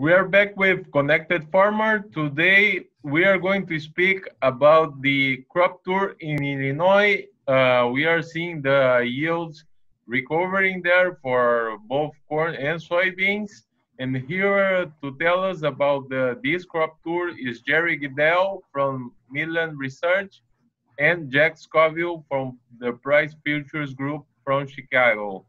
We are back with Connected Farmer. Today we are going to speak about the crop tour in Illinois. Uh, we are seeing the yields recovering there for both corn and soybeans. And here to tell us about the, this crop tour is Jerry Gidel from Midland Research and Jack Scoville from the Price Futures Group from Chicago.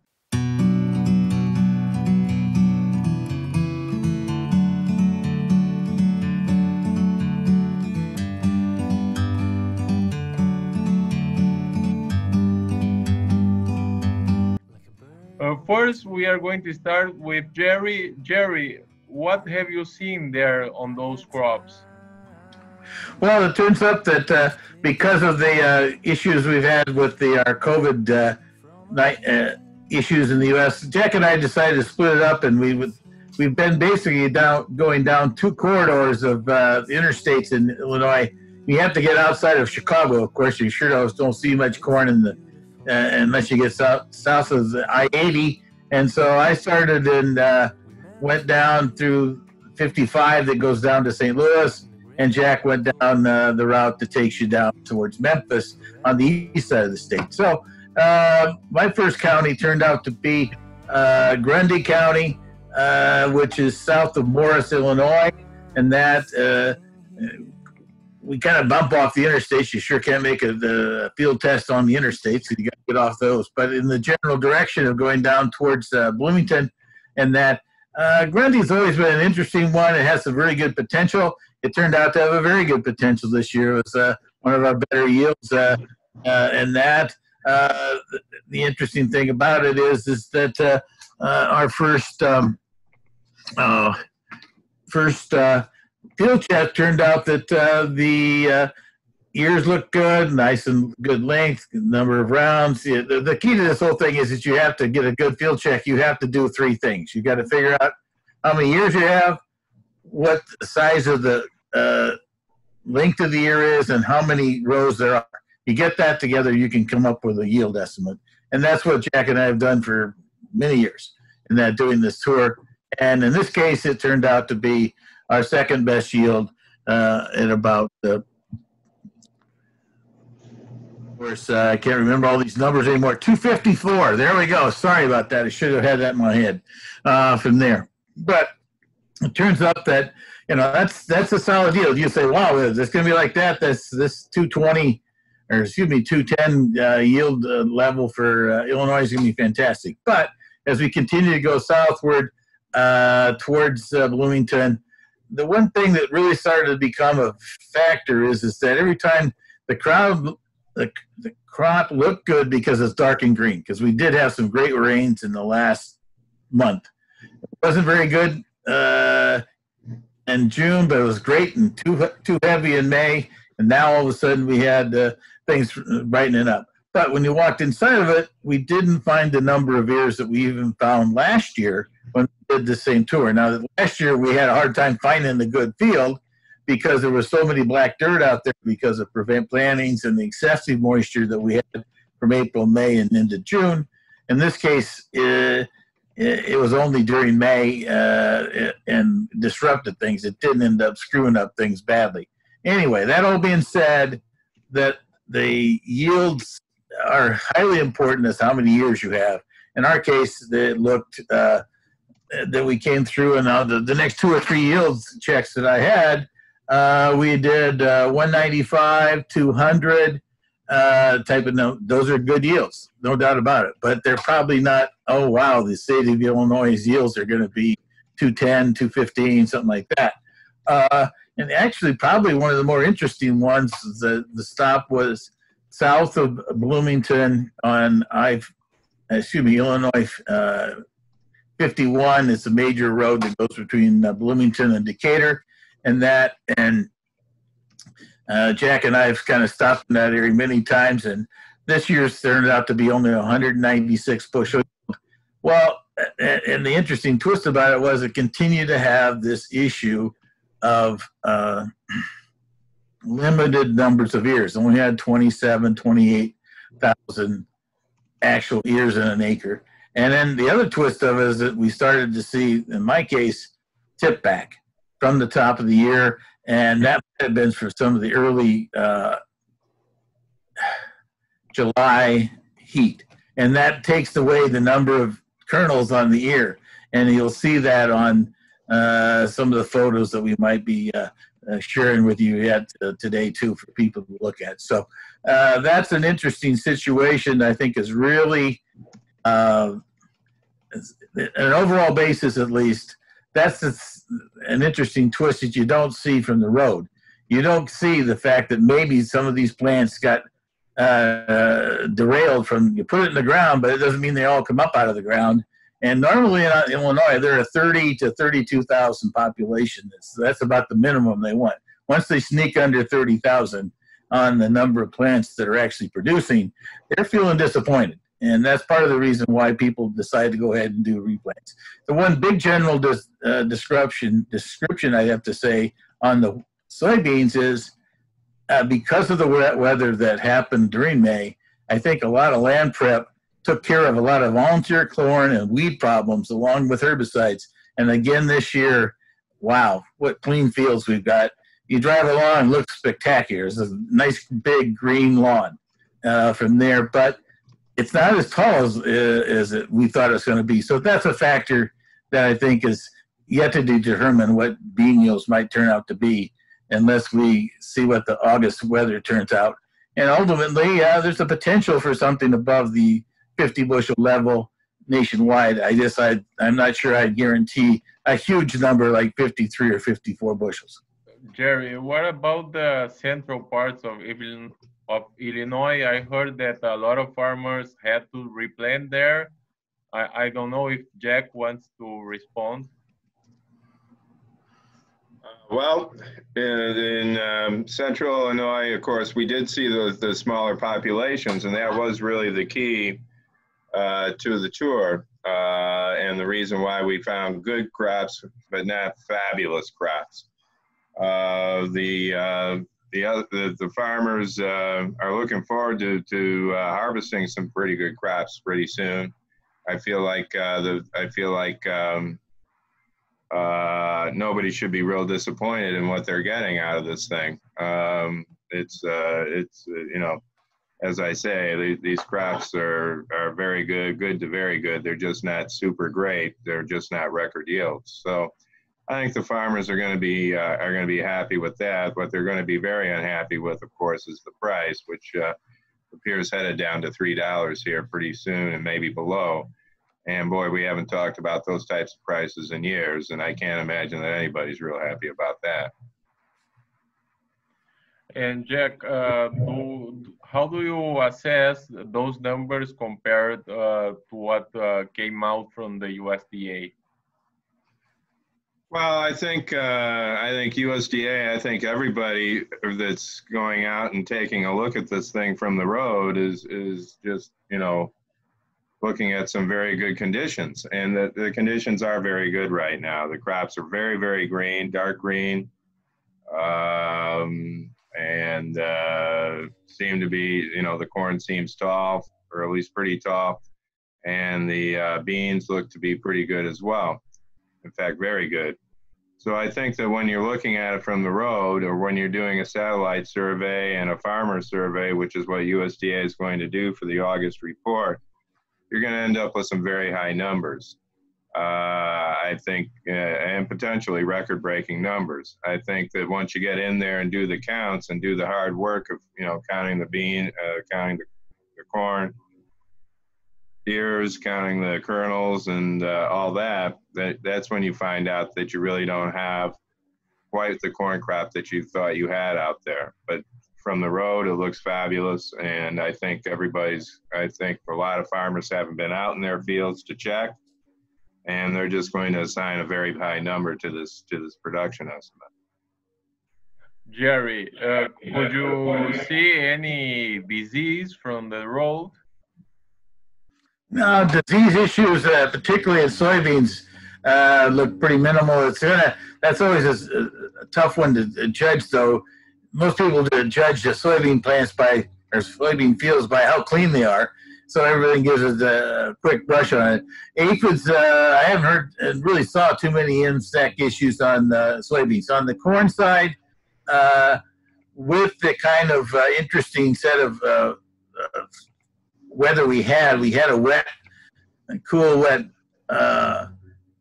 First, we are going to start with Jerry. Jerry, what have you seen there on those crops? Well, it turns out that uh, because of the uh, issues we've had with the our COVID uh, uh, issues in the U.S., Jack and I decided to split it up, and we would we've been basically down going down two corridors of uh, interstates in Illinois. You have to get outside of Chicago, of course. You sure don't see much corn in the uh, unless you get south, south of I 80. And so I started and uh, went down through 55 that goes down to St. Louis. And Jack went down uh, the route that takes you down towards Memphis on the east side of the state. So uh, my first county turned out to be uh, Grundy County, uh, which is south of Morris, Illinois. And that we kind of bump off the interstates. You sure can't make a the field test on the interstates, so you got to get off those. But in the general direction of going down towards uh, Bloomington, and that uh, Grundy's always been an interesting one. It has some very good potential. It turned out to have a very good potential this year. It was uh, one of our better yields, uh, uh, and that. Uh, the, the, interesting thing about it is is that uh, our first um, first field check turned out that uh, the uh, ears look good, nice and good length, number of rounds. The, the, key to this whole thing is that you have to get a good field check. You have to do three things. You got to figure out how many ears you have, what the size of the uh, length of the ear is, and how many rows there are. You get that together, you can come up with a yield estimate. And that's what Jack and I have done for many years in that doing this tour. And in this case, it turned out to be our second best yield uh, at about of course uh, I can't remember all these numbers anymore. 254. There we go. Sorry about that. I should have had that in my head uh, from there. But it turns out that you know that's that's a solid deal. You say, wow, it's going to be like that. This this 220 or excuse me 210 uh, yield uh, level for uh, Illinois is going to be fantastic. But as we continue to go southward uh, towards Bloomington, the one thing that really started to become a factor is is that every time the crowd the, the crop looked good because it's dark and green because we did have some great rains in the last month. It wasn't very good uh, in June, but it was great and too too heavy in May. And now all of a sudden we had uh, things brightening up. But when you walked inside of it, we didn't find the number of ears that we even found last year when we did the same tour. Now, last year we had a hard time finding the good field because there was so many black dirt out there because of prevent plantings and the excessive moisture that we had from April, May, and into June. In this case, it, it was only during May uh, and disrupted things. It didn't end up screwing up things badly. Anyway, that all being said, that the yields are highly important as how many years you have. In our case, it looked uh, that we came through, and now the, the next two or three yields checks that I had, uh, we did uh, 195, 200 uh, type of note. Those are good yields, no doubt about it. But they're probably not. Oh wow, the state of Illinois yields are going to be 210, 215, something like that. Uh, and actually, probably one of the more interesting ones. The the stop was south of Bloomington on I, excuse me, Illinois uh, 51 is a major road that goes between uh, Bloomington and Decatur, and that and uh, Jack and I have kind of stopped in that area many times, and this year's turned out to be only 196 bushels. Well, and the interesting twist about it was it continued to have this issue of uh, limited numbers of ears. Only had 27, 28,000 actual ears in an acre. And then the other twist of it is that we started to see, in my case, tip back from the top of the year, and that had been for some of the early uh, July heat, and that takes away the number of kernels on the ear, and you'll see that on uh, some of the photos that we might be uh, uh, sharing with you yet uh, today too for people to look at. So uh, that's an interesting situation. I think is really uh, an overall basis, at least. That's an interesting twist that you don't see from the road. You don't see the fact that maybe some of these plants got uh, derailed from you put it in the ground, but it doesn't mean they all come up out of the ground. And normally in Illinois, there are 30 to 32,000 population. So that's about the minimum they want. Once they sneak under 30,000 on the number of plants that are actually producing, they're feeling disappointed. And that's part of the reason why people decide to go ahead and do replants. The one big general des, uh, description, description I have to say on the soybeans is uh, because of the wet weather that happened during May, I think a lot of land prep took care of a lot of volunteer chlorine and weed problems along with herbicides. And again this year, wow, what clean fields we've got. You drive along, looks spectacular. It's a nice big green lawn uh, from there, but it's not as tall as, uh, as we thought it was going to be. So that's a factor that I think is yet to determine what bean yields might turn out to be unless we see what the August weather turns out. And ultimately, uh, there's a potential for something above the 50 bushel level nationwide. I guess I, I'm not sure I'd guarantee a huge number like 53 or 54 bushels. Jerry, what about the central parts of of Illinois? I heard that a lot of farmers had to replant there. I, I don't know if Jack wants to respond. Uh, well, in, in um, central Illinois, of course, we did see the, the smaller populations, and that was really the key uh, to the tour uh, and the reason why we found good crops but not fabulous crops. Uh, the, uh, the, other, the, the farmers uh, are looking forward to, to uh, harvesting some pretty good crops pretty soon. I feel like the I feel like um, nobody should be real disappointed in what they're getting out of this thing. Um, it's it's you know as I say, these crops are, are very good, good to very good. They're just not super great. They're just not record yields. So I think the farmers are going to be uh, are going to be happy with that. What they're going to be very unhappy with, of course, is the price, which uh, appears headed down to three dollars here pretty soon, and maybe below. And boy, we haven't talked about those types of prices in years, and I can't imagine that anybody's real happy about that. And Jack, uh, do, how do you assess those numbers compared uh, to what uh, came out from the USDA? Well, I think uh, I think USDA. I think everybody that's going out and taking a look at this thing from the road is is just you know looking at some very good conditions, and the, the conditions are very good right now. The crops are very very green, dark green. Um, and uh, seem to be, you know, the corn seems tall, or at least pretty tall, and the uh, beans look to be pretty good as well. In fact, very good. So I think that when you're looking at it from the road, or when you're doing a satellite survey and a farmer survey, which is what USDA is going to do for the August report, you're going to end up with some very high numbers uh, I think, uh, and potentially record breaking numbers. I think that once you get in there and do the counts and do the hard work of, you know, counting the bean, uh, counting the, the, corn, ears, counting the kernels, and uh, all that, that, that's when you find out that you really don't have quite the corn crop that you thought you had out there. But from the road, it looks fabulous. And I think everybody's, I think a lot of farmers haven't been out in their fields to check and they're just going to assign a very high number to this to this production estimate. Jerry, uh, could you see any disease from the road? No, disease issues, uh, particularly in soybeans, uh, look pretty minimal. It's gonna. That's always a, a tough one to judge, though. Most people judge the soybean plants by or soybean fields by how clean they are. so everything gives us a quick brush on it. Aphids, uh, I haven't heard and really saw too many insect issues on uh, soybeans. On the corn side, uh, with the kind of uh, interesting set of uh, weather we had, we had a wet, cool, wet uh,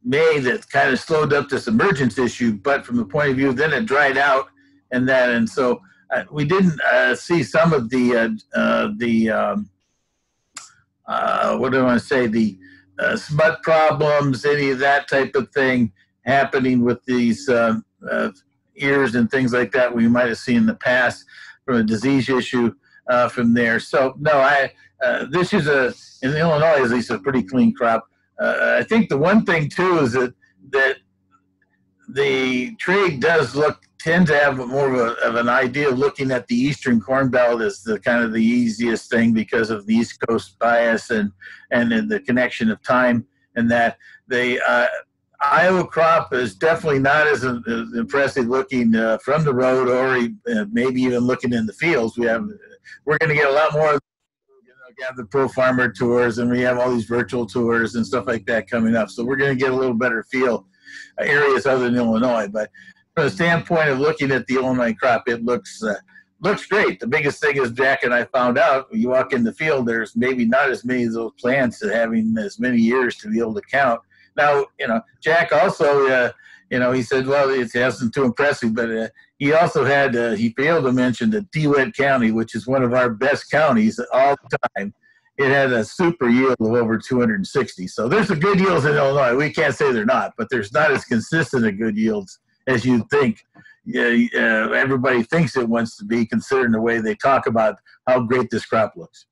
May that kind of slowed up this emergence issue. But from the point of view, then it dried out, and that, and so uh, we didn't uh, see some of the uh, uh, the um, uh, what do I want to say the smut problems, any of that type of thing happening with these ears and things like that we might have seen in the past from a disease issue from there. So no, I this is a in Illinois at least a pretty clean crop. I think the one thing too is that that the trade does look tend to have more of, a, of, an idea of looking at the Eastern Corn Belt as the kind of the easiest thing because of the East Coast bias and and the connection of time and that the uh, Iowa crop is definitely not as, as impressive looking uh, from the road or uh, maybe even looking in the fields. We have we're going to get a lot more. The pro farmer tours and we have all these virtual tours and stuff like that coming up. So we're going to get a little better feel uh, areas other than Illinois, but from the standpoint of looking at the Illinois crop, it looks uh, looks great. The biggest thing is Jack and I found out you walk in the field, there's maybe not as many of those plants having as many years to be able to count. Now, you know, Jack also, uh, you know, he said, well, it hasn't too impressive, but uh, he also had, uh, he failed to mention that DeWitt County, which is one of our best counties all the time, it had a super yield of over 260. So there's some good yields in Illinois. We can't say they're not, but there's not as consistent a good yields as you think uh, everybody thinks it wants to be, considering the way they talk about how great this crop looks.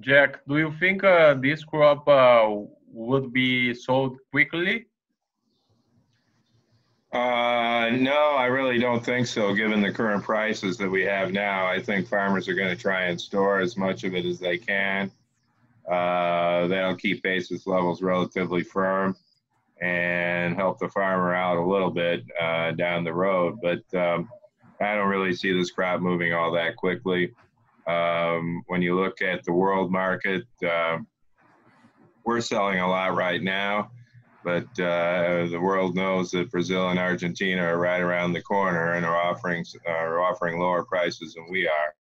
Jack, do you think uh, this crop uh, would be sold quickly? Uh, no, I really don't think so, given the current prices that we have now. I think farmers are going to try and store as much of it as they can. Uh, they'll keep basis levels relatively firm and help the farmer out a little bit uh, down the road. But um, I don't really see this crop moving all that quickly. Um, when you look at the world market, uh, we're selling a lot right now, but uh, the world knows that Brazil and Argentina are right around the corner and are offering are offering lower prices than we are.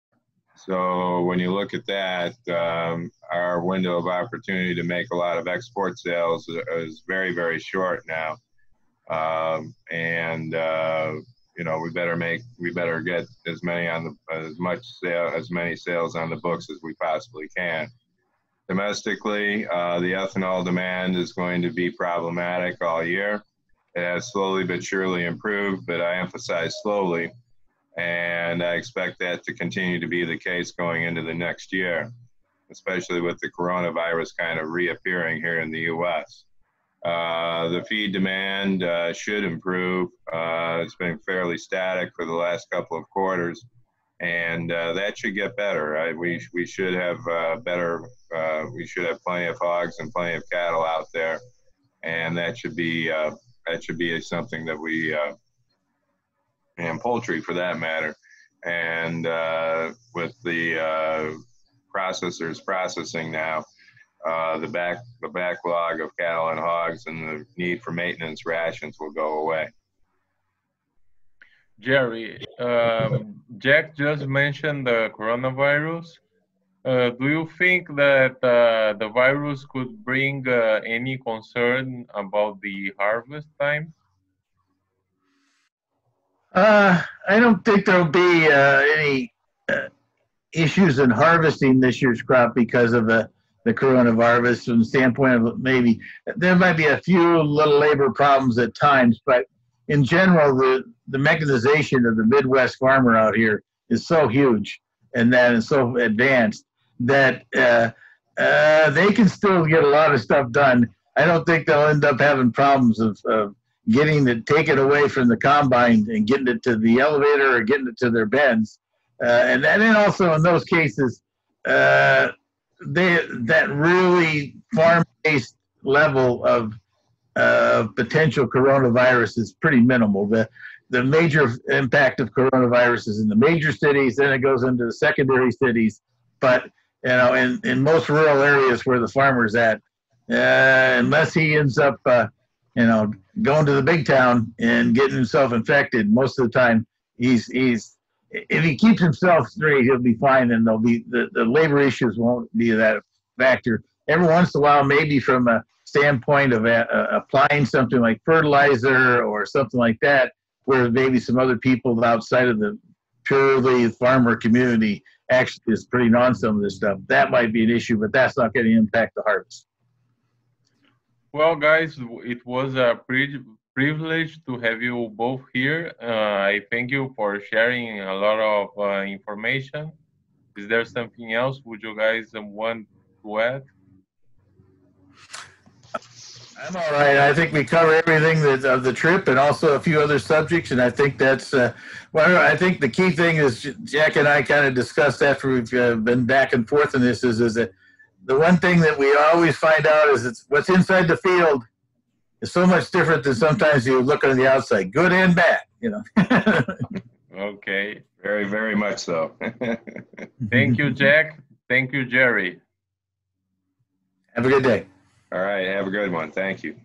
So when you look at that, um, our window of opportunity to make a lot of export sales is very, very short now. Um, and uh, you know, we better make, we better get as many on the, as much sale, as many sales on the books as we possibly can. Domestically, uh, the ethanol demand is going to be problematic all year. It has slowly but surely improved, but I emphasize slowly and I expect that to continue to be the case going into the next year, especially with the coronavirus kind of reappearing here in the U.S. Uh, the feed demand uh, should improve. Uh, it's been fairly static for the last couple of quarters, and uh, that should get better. We we should have uh, better. Uh, we should have plenty of hogs and plenty of cattle out there, and that should be that should be something that we and poultry for that matter. And uh, with the uh, processors processing now, uh, the back the backlog of cattle and hogs and the need for maintenance rations will go away. Jerry, um, Jack just mentioned the coronavirus. Uh, do you think that uh, the virus could bring uh, any concern about the harvest time? Uh, I don't think there'll be uh, any uh, issues in harvesting this year's crop because of the, the coronavirus from the standpoint of maybe there might be a few little labor problems at times, but in general, the, the mechanization of the Midwest farmer out here is so huge and that is so advanced that uh, uh, they can still get a lot of stuff done. I don't think they'll end up having problems of, of getting it, take it away from the combine and getting it to the elevator or getting it to their beds. Uh, and, and then also in those cases, uh, they, that really farm-based level of uh, potential coronavirus is pretty minimal. The, the major impact of coronavirus is in the major cities, then it goes into the secondary cities. But you know, in, in most rural areas where the farmer's at, uh, unless he ends up, uh, you know, going to the big town and getting himself infected, most of the time he's he's if he keeps himself straight, he'll be fine, and there'll be the, the labor issues won't be that factor. Every once in a while, maybe from a standpoint of uh, applying something like fertilizer or something like that, where maybe some other people outside of the purely farmer community actually is putting on some of this stuff. That might be an issue, but that's not going to impact the harvest. Well, guys, it was a privilege to have you both here. Uh, I thank you for sharing a lot of uh, information. Is there something else would you guys want to add? I'm all right. I think we cover everything that of the trip and also a few other subjects, and I think that's uh, well. I think the key thing is Jack and I kind of discussed after we've uh, been back and forth in this is is that the one thing that we always find out is it's what's inside the field is so much different than sometimes you look on the outside, good and bad. You know. okay. Very, very much so. Thank you, Jack. Thank you, Jerry. Have a good day. All right. Have a good one. Thank you.